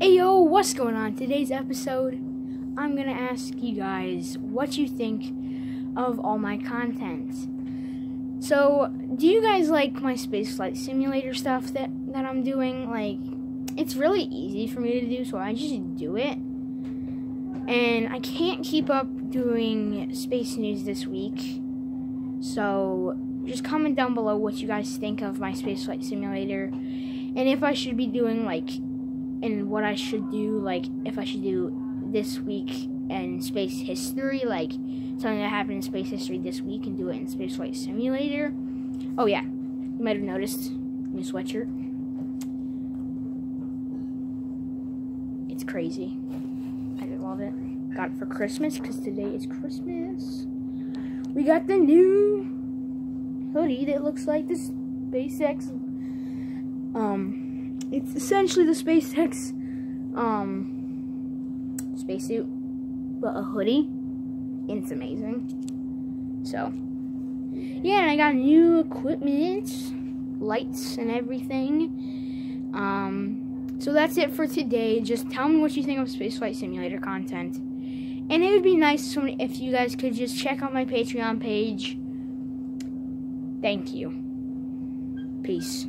Hey yo, what's going on? Today's episode, I'm gonna ask you guys what you think of all my content. So, do you guys like my spaceflight simulator stuff that, that I'm doing? Like, it's really easy for me to do, so I just do it. And I can't keep up doing space news this week. So, just comment down below what you guys think of my spaceflight simulator. And if I should be doing like and what I should do, like if I should do this week in space history, like something that happened in space history this week, and do it in Space Flight Simulator. Oh yeah, you might have noticed new sweatshirt. It's crazy. I love it. Got it for Christmas because today is Christmas. We got the new hoodie that looks like the SpaceX um it's essentially the SpaceX um, spacesuit, but a hoodie. It's amazing. So, yeah, and I got new equipment, lights, and everything. Um, so that's it for today. Just tell me what you think of Spaceflight Simulator content. And it would be nice if you guys could just check out my Patreon page. Thank you. Peace.